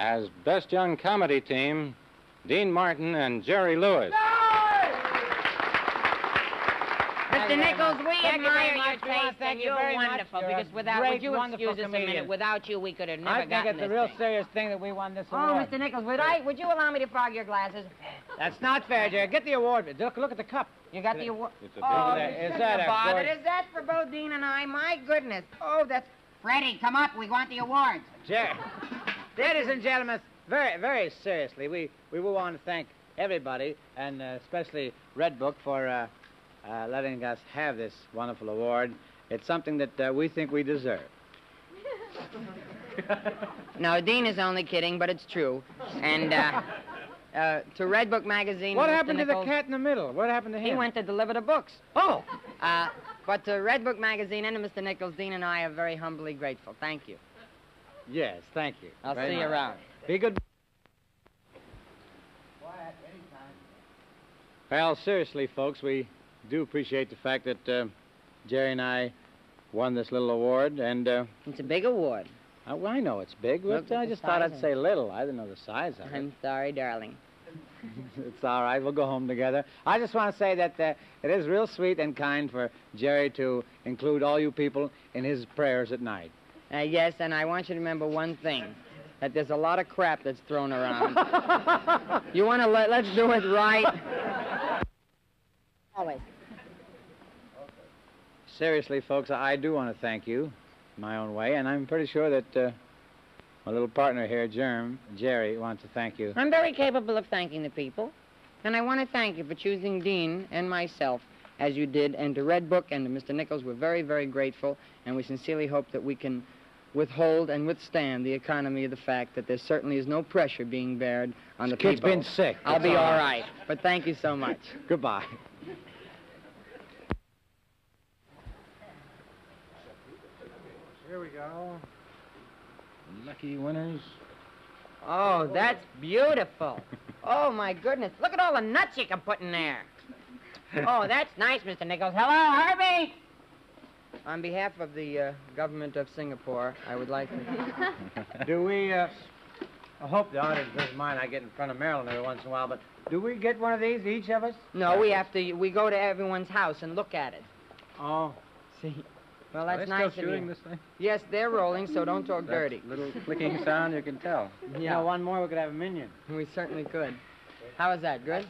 As Best Young Comedy Team, Dean Martin and Jerry Lewis. Mr. Nichols, we Thank you admire your much. We taste, and you you're very much. wonderful. You're because without, great, would you wonderful excuse us a minute? comedian. Without you, we could have never I think it's a real thing. serious thing that we won this Oh, award. Mr. Nichols, would I? Would you allow me to frog your glasses? That's not fair, Jerry. Get the award. Look, look at the cup. You got the award. It's a Oh, big- Is is that that a bother? good- Is that for both Dean and I? My goodness. Oh, that's. Freddie, come up. We want the awards. Jerry. Ladies and gentlemen, very, very seriously, we, we will want to thank everybody, and uh, especially Red Book, for uh, uh, letting us have this wonderful award. It's something that uh, we think we deserve. No, Dean is only kidding, but it's true. And uh, uh, to Red Book magazine. What Mr. happened to the cat in the middle? What happened to him? He went to deliver the books. Oh! Uh, but to Red Book magazine and to Mr. Nichols, Dean and I are very humbly grateful. Thank you. Yes, thank you. I'll Very see you around. Be good. Quiet, anytime. Well, seriously, folks, we do appreciate the fact that uh, Jerry and I won this little award, and uh, It's a big award. uh, well, I know it's big, Look but at I just thought I'd of say little. I didn't know the size of it. I'm sorry, darling. it's all right. We'll go home together. I just want to say that uh, it is real sweet and kind for Jerry to include all you people in his prayers at night. Uh, yes, and I want you to remember one thing. That there's a lot of crap that's thrown around. you want to let, let's do it right. Always. Seriously, folks, I do want to thank you my own way, and I'm pretty sure that uh, my little partner here, Germ, Jerry, wants to thank you. I'm very capable of thanking the people. And I want to thank you for choosing Dean and myself as you did. And to Red Book and to Mr. Nichols, we're very, very grateful. And we sincerely hope that we can withhold and withstand the economy of the fact that there certainly is no pressure being bared on the kid's people. been sick. I'll That's be all all right. right. But thank you so much. Goodbye. Here we go. Lucky winners. Oh, that's beautiful. Oh, my goodness. Look at all the nuts you can put in there. Oh, that's nice, Mr. Nichols. Hello, Herbie. On behalf of the uh, government of Singapore, I would like to. Do we, uh, I hope the audience doesn't mind I get in front of Marilyn every once in a while, but do we get one of these, each of us? No, we have to. We go to everyone's house and look at it. Oh. See. Well, Are that's they nice still of shooting you. this thing? Yes, they're rolling, so don't talk That dirty. Little clicking sound, you can tell. You know, one more, we could have a minion. We certainly could. How is that? Good.